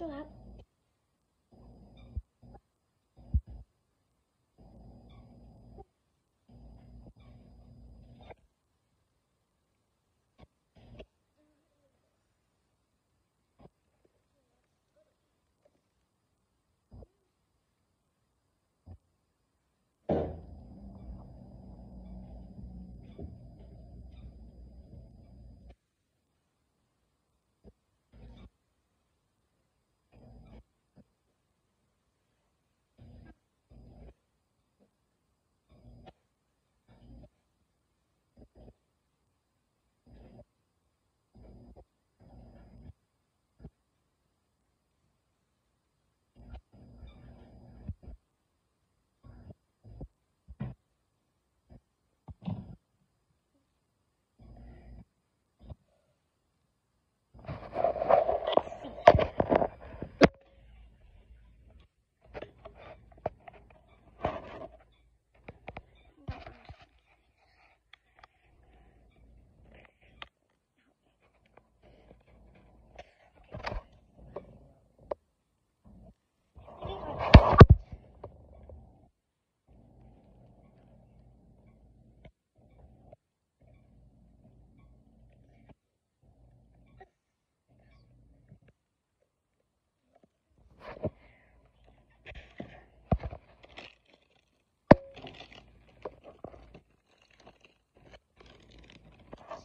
ช่ว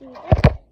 ยค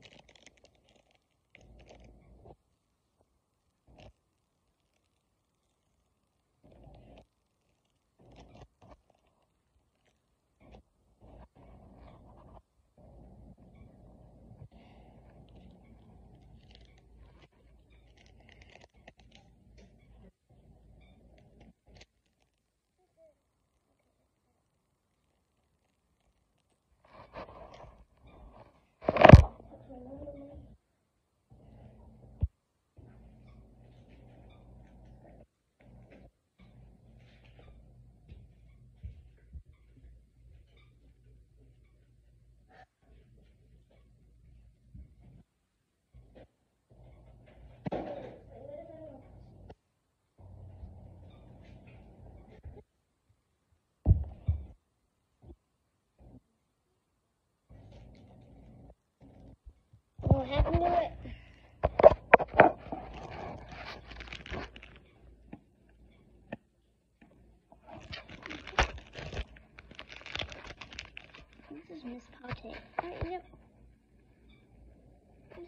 Oh, this Potty. Oh. Miss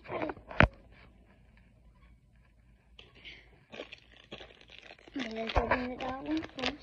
Potty. I'm going to open the that one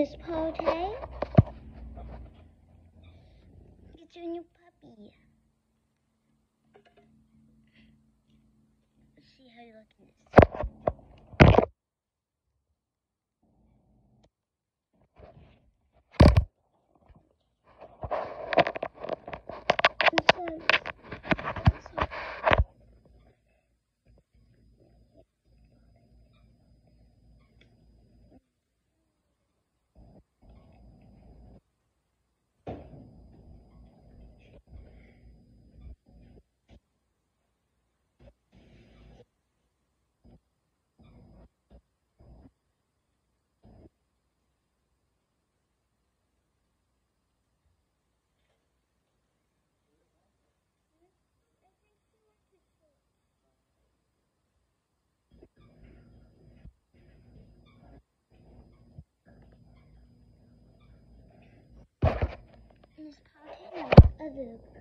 Miss Pote. It's your new puppy. Let's see how you look in this. This one- this one- Miss Potter,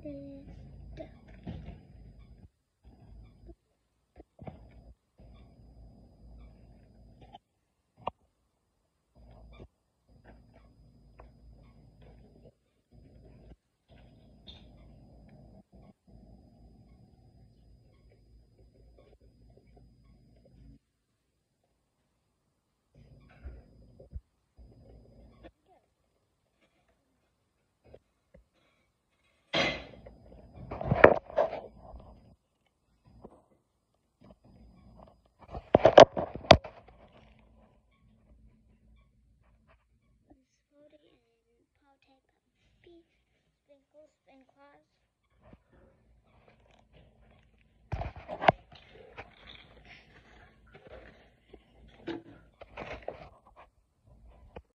This. knuckles and claws.